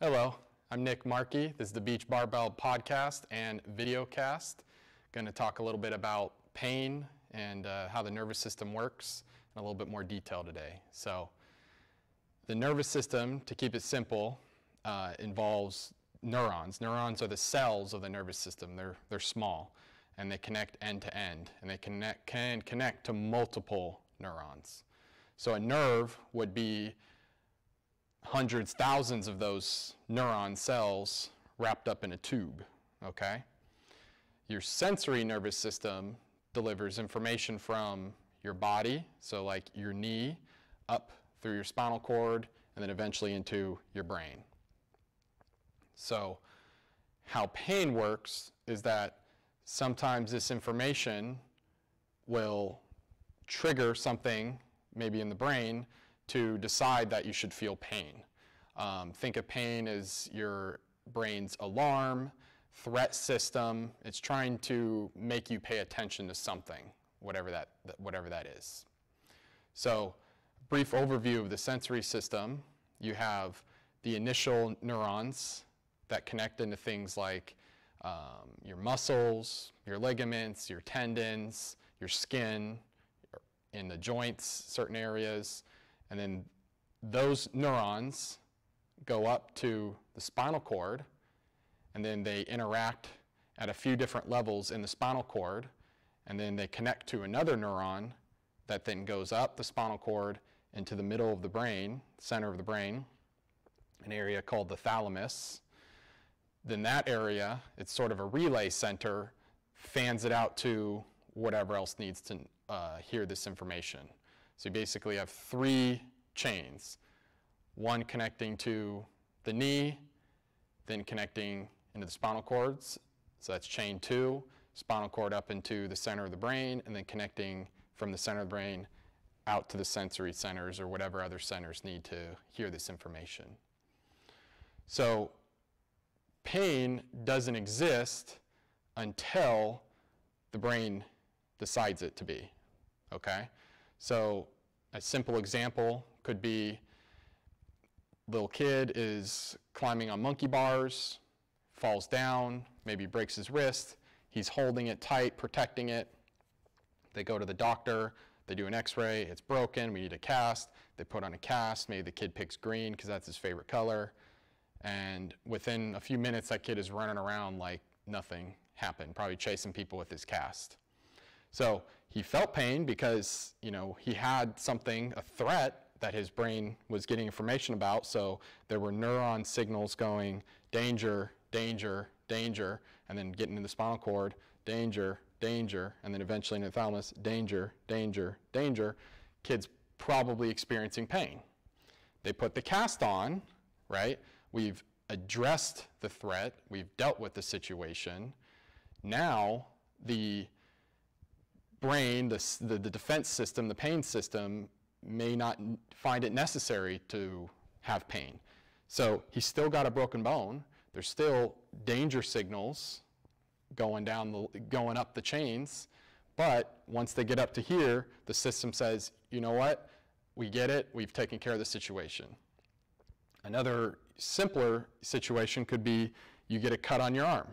Hello, I'm Nick Marki. This is the Beach Barbell podcast and videocast. Going to talk a little bit about pain and uh, how the nervous system works in a little bit more detail today. So, the nervous system, to keep it simple, uh, involves neurons. Neurons are the cells of the nervous system. They're, they're small and they connect end to end and they connect, can connect to multiple neurons. So, a nerve would be hundreds, thousands of those neuron cells wrapped up in a tube, okay? Your sensory nervous system delivers information from your body, so like your knee, up through your spinal cord, and then eventually into your brain. So, how pain works is that sometimes this information will trigger something, maybe in the brain, to decide that you should feel pain. Um, think of pain as your brain's alarm, threat system. It's trying to make you pay attention to something, whatever that, whatever that is. So, brief overview of the sensory system. You have the initial neurons that connect into things like um, your muscles, your ligaments, your tendons, your skin, in the joints, certain areas, and then those neurons go up to the spinal cord, and then they interact at a few different levels in the spinal cord, and then they connect to another neuron that then goes up the spinal cord into the middle of the brain, center of the brain, an area called the thalamus. Then that area, it's sort of a relay center, fans it out to whatever else needs to uh, hear this information. So you basically have three chains one connecting to the knee, then connecting into the spinal cords. So that's chain two, spinal cord up into the center of the brain, and then connecting from the center of the brain out to the sensory centers or whatever other centers need to hear this information. So pain doesn't exist until the brain decides it to be. Okay? So a simple example could be little kid is climbing on monkey bars, falls down, maybe breaks his wrist. He's holding it tight, protecting it. They go to the doctor, they do an x-ray, it's broken, we need a cast. They put on a cast, maybe the kid picks green because that's his favorite color. And within a few minutes, that kid is running around like nothing happened, probably chasing people with his cast. So he felt pain because, you know, he had something, a threat that his brain was getting information about. So there were neuron signals going danger, danger, danger, and then getting into the spinal cord, danger, danger, and then eventually in the thalamus, danger, danger, danger. Kids probably experiencing pain. They put the cast on, right? We've addressed the threat, we've dealt with the situation. Now the brain, the, the, the, defense system, the pain system, may not find it necessary to have pain. So he's still got a broken bone. There's still danger signals going down the, going up the chains. But once they get up to here, the system says, you know what? We get it. We've taken care of the situation. Another simpler situation could be you get a cut on your arm.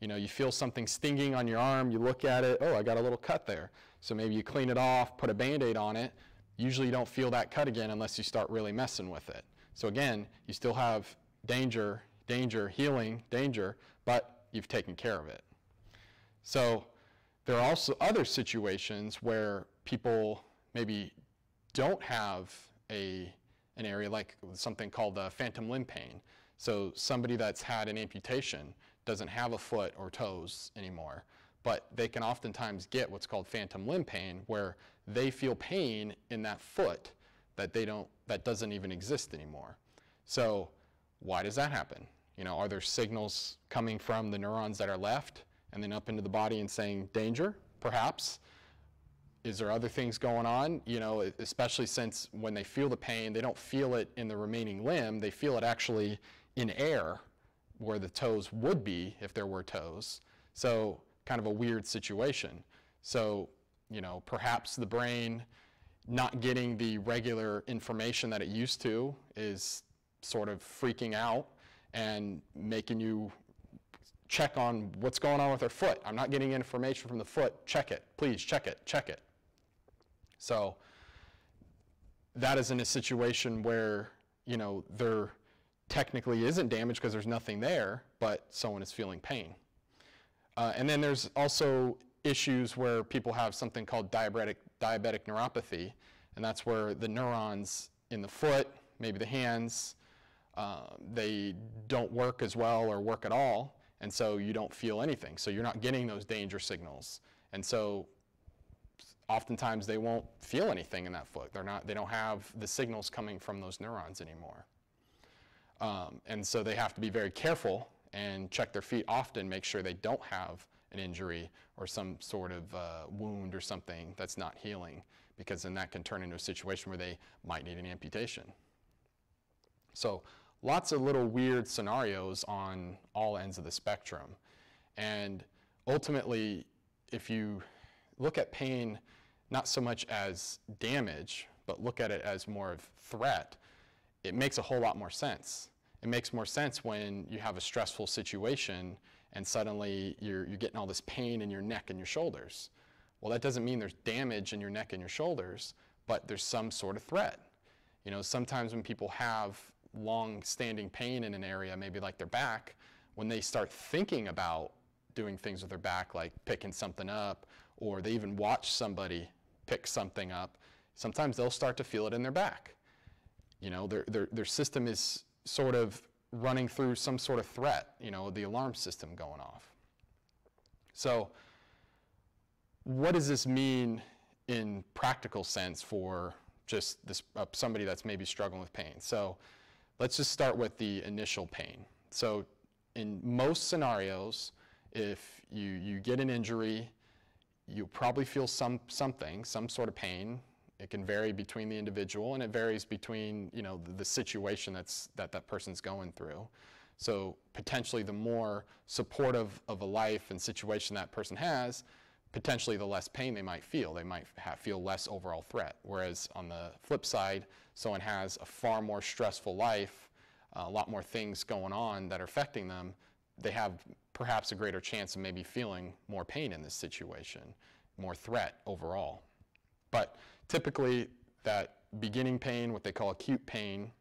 You know, you feel something stinging on your arm, you look at it, oh, I got a little cut there. So maybe you clean it off, put a band-aid on it. Usually you don't feel that cut again unless you start really messing with it. So again, you still have danger, danger, healing, danger, but you've taken care of it. So there are also other situations where people maybe don't have a, an area like something called the phantom limb pain. So somebody that's had an amputation, doesn't have a foot or toes anymore. But they can oftentimes get what's called phantom limb pain, where they feel pain in that foot that they don't that doesn't even exist anymore. So why does that happen? You know, are there signals coming from the neurons that are left and then up into the body and saying danger? Perhaps. Is there other things going on? You know, especially since when they feel the pain, they don't feel it in the remaining limb, they feel it actually in air where the toes would be if there were toes. So kind of a weird situation. So, you know, perhaps the brain not getting the regular information that it used to is sort of freaking out and making you check on what's going on with their foot. I'm not getting information from the foot. Check it. Please check it. Check it. So that is in a situation where, you know, there technically isn't damaged because there's nothing there, but someone is feeling pain. Uh, and then there's also issues where people have something called diabetic, diabetic neuropathy, and that's where the neurons in the foot, maybe the hands, uh, they don't work as well or work at all, and so you don't feel anything. So you're not getting those danger signals. And so oftentimes they won't feel anything in that foot. They're not, they don't have the signals coming from those neurons anymore. Um, and so they have to be very careful and check their feet often, make sure they don't have an injury or some sort of uh, wound or something that's not healing, because then that can turn into a situation where they might need an amputation. So lots of little weird scenarios on all ends of the spectrum. And ultimately, if you look at pain not so much as damage, but look at it as more of threat, it makes a whole lot more sense. It makes more sense when you have a stressful situation and suddenly you're, you're getting all this pain in your neck and your shoulders. Well, that doesn't mean there's damage in your neck and your shoulders, but there's some sort of threat. You know, sometimes when people have long-standing pain in an area, maybe like their back, when they start thinking about doing things with their back, like picking something up, or they even watch somebody pick something up, sometimes they'll start to feel it in their back. You know, their, their, their system is sort of running through some sort of threat, you know, the alarm system going off. So, what does this mean in practical sense for just this uh, somebody that's maybe struggling with pain? So, let's just start with the initial pain. So, in most scenarios, if you, you get an injury, you probably feel some something, some sort of pain, it can vary between the individual and it varies between you know the, the situation that's that that person's going through. So potentially the more supportive of a life and situation that person has, potentially the less pain they might feel. They might have, feel less overall threat. Whereas on the flip side, someone has a far more stressful life, uh, a lot more things going on that are affecting them, they have perhaps a greater chance of maybe feeling more pain in this situation, more threat overall. But typically that beginning pain, what they call acute pain,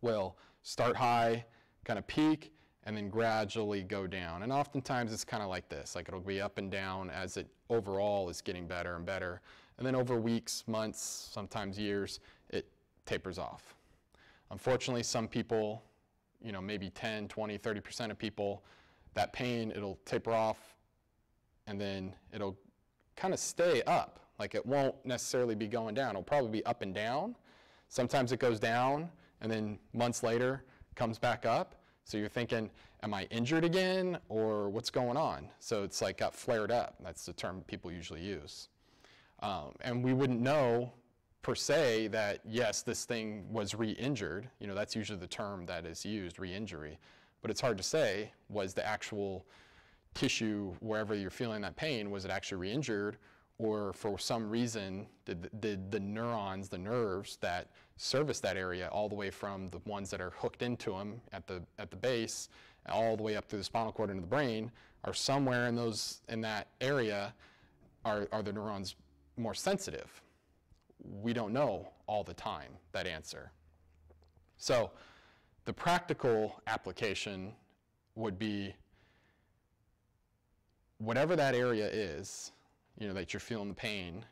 will start high, kind of peak, and then gradually go down. And oftentimes it's kind of like this, like it'll be up and down as it overall is getting better and better. And then over weeks, months, sometimes years, it tapers off. Unfortunately, some people, you know, maybe 10, 20, 30% of people, that pain, it'll taper off and then it'll kind of stay up like it won't necessarily be going down. It'll probably be up and down. Sometimes it goes down and then months later comes back up. So you're thinking, am I injured again or what's going on? So it's like got flared up. That's the term people usually use. Um, and we wouldn't know per se that yes, this thing was re-injured. You know, that's usually the term that is used, re-injury. But it's hard to say, was the actual tissue, wherever you're feeling that pain, was it actually re-injured or for some reason did, did the neurons, the nerves that service that area all the way from the ones that are hooked into them at the, at the base all the way up through the spinal cord into the brain are somewhere in those in that area are, are the neurons more sensitive? We don't know all the time that answer. So the practical application would be whatever that area is you know, that you're feeling the pain,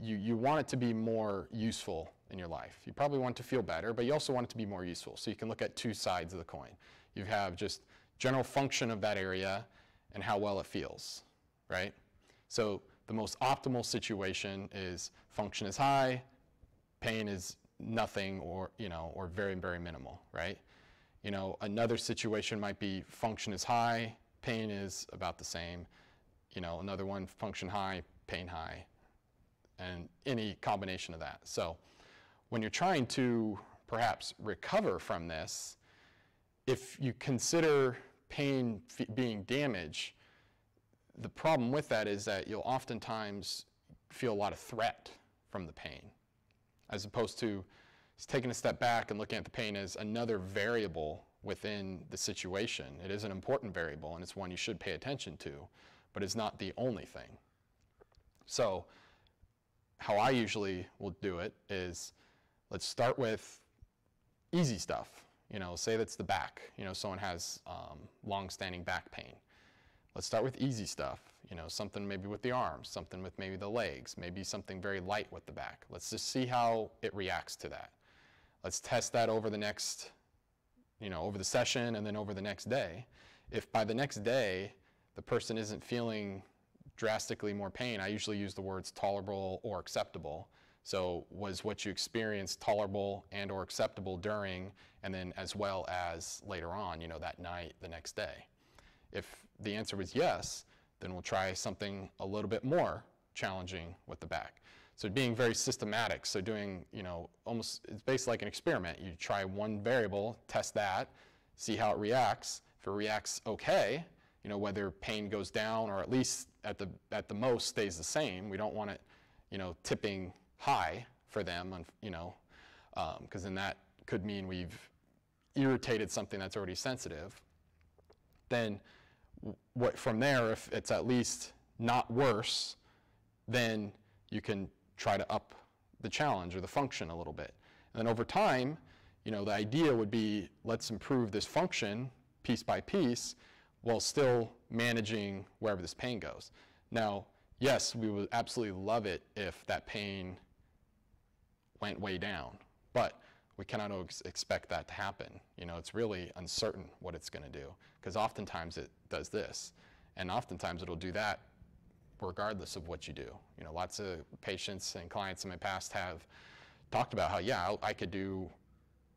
you, you want it to be more useful in your life. You probably want to feel better, but you also want it to be more useful. So you can look at two sides of the coin. You have just general function of that area and how well it feels, right? So the most optimal situation is function is high, pain is nothing or, you know, or very, very minimal, right? You know, another situation might be function is high, pain is about the same, you know, another one function high, pain high, and any combination of that. So when you're trying to perhaps recover from this, if you consider pain being damage, the problem with that is that you'll oftentimes feel a lot of threat from the pain, as opposed to taking a step back and looking at the pain as another variable within the situation. It is an important variable and it's one you should pay attention to, but it's not the only thing. So, how I usually will do it is let's start with easy stuff. You know, say that's the back. You know, someone has um, long-standing back pain. Let's start with easy stuff. You know, something maybe with the arms, something with maybe the legs, maybe something very light with the back. Let's just see how it reacts to that. Let's test that over the next, you know, over the session and then over the next day. If by the next day the person isn't feeling drastically more pain, I usually use the words tolerable or acceptable. So was what you experienced tolerable and or acceptable during and then as well as later on, you know, that night, the next day? If the answer was yes, then we'll try something a little bit more challenging with the back. So being very systematic, so doing, you know, almost, it's basically like an experiment. You try one variable, test that, see how it reacts. If it reacts okay, you know, whether pain goes down or at least at the, at the most stays the same. We don't want it, you know, tipping high for them, you know, because um, then that could mean we've irritated something that's already sensitive. Then what, from there, if it's at least not worse, then you can try to up the challenge or the function a little bit. And then over time, you know, the idea would be let's improve this function piece by piece while still managing wherever this pain goes. Now, yes, we would absolutely love it if that pain went way down, but we cannot ex expect that to happen. You know, it's really uncertain what it's going to do because oftentimes it does this, and oftentimes it'll do that regardless of what you do. You know, lots of patients and clients in my past have talked about how, yeah, I could do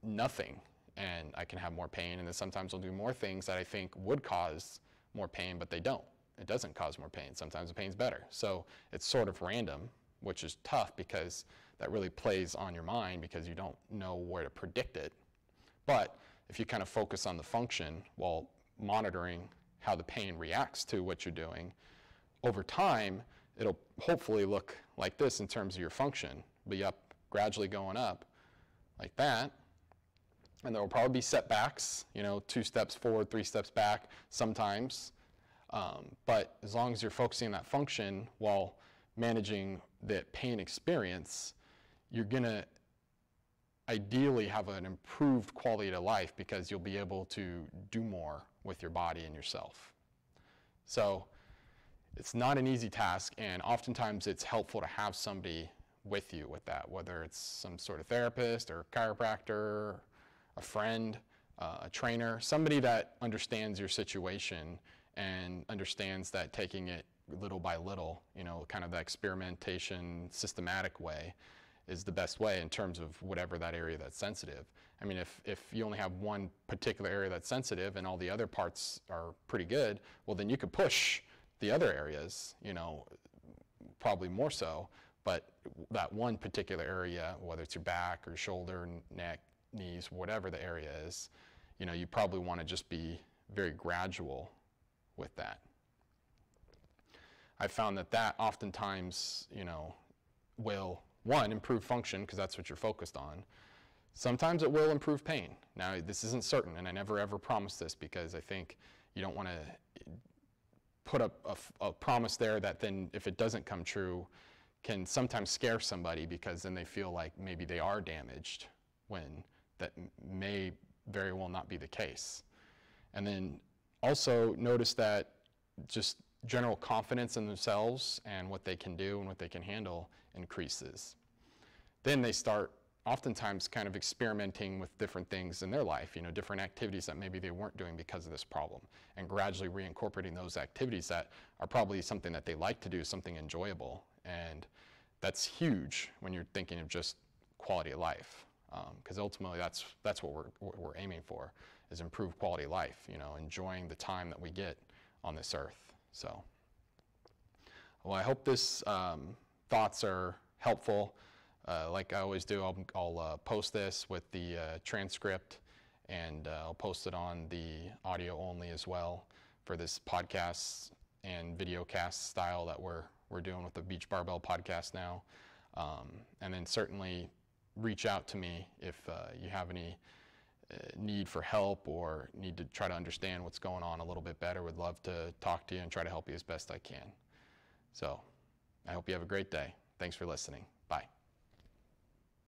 nothing and I can have more pain, and then sometimes I'll do more things that I think would cause more pain, but they don't. It doesn't cause more pain. Sometimes the pain's better. So it's sort of random, which is tough because that really plays on your mind because you don't know where to predict it. But if you kind of focus on the function while monitoring how the pain reacts to what you're doing, over time, it'll hopefully look like this in terms of your function. Be up, gradually going up like that. And there will probably be setbacks, you know, two steps forward, three steps back sometimes. Um, but as long as you're focusing on that function while managing the pain experience, you're going to ideally have an improved quality of life because you'll be able to do more with your body and yourself. So it's not an easy task, and oftentimes it's helpful to have somebody with you with that, whether it's some sort of therapist or chiropractor, a friend, uh, a trainer, somebody that understands your situation and understands that taking it little by little, you know, kind of the experimentation, systematic way is the best way in terms of whatever that area that's sensitive. I mean, if, if you only have one particular area that's sensitive and all the other parts are pretty good, well, then you could push the other areas, you know, probably more so, but that one particular area, whether it's your back or shoulder, neck, knees, whatever the area is, you know, you probably want to just be very gradual with that. I found that that oftentimes, you know, will, one, improve function because that's what you're focused on. Sometimes it will improve pain. Now, this isn't certain, and I never ever promise this because I think you don't want to put a, a, a, promise there that then if it doesn't come true can sometimes scare somebody because then they feel like maybe they are damaged when that may very well not be the case. And then also notice that just general confidence in themselves and what they can do and what they can handle increases. Then they start oftentimes kind of experimenting with different things in their life, you know, different activities that maybe they weren't doing because of this problem, and gradually reincorporating those activities that are probably something that they like to do, something enjoyable. And that's huge when you're thinking of just quality of life, because um, ultimately that's, that's what we're, what we're aiming for, is improve quality of life, you know, enjoying the time that we get on this earth. So, well, I hope this um, thoughts are helpful. Uh, like I always do, I'll, I'll uh, post this with the uh, transcript and uh, I'll post it on the audio only as well for this podcast and video cast style that we're, we're doing with the Beach Barbell podcast now. Um, and then certainly reach out to me if uh, you have any uh, need for help or need to try to understand what's going on a little bit better, would love to talk to you and try to help you as best I can. So I hope you have a great day. Thanks for listening.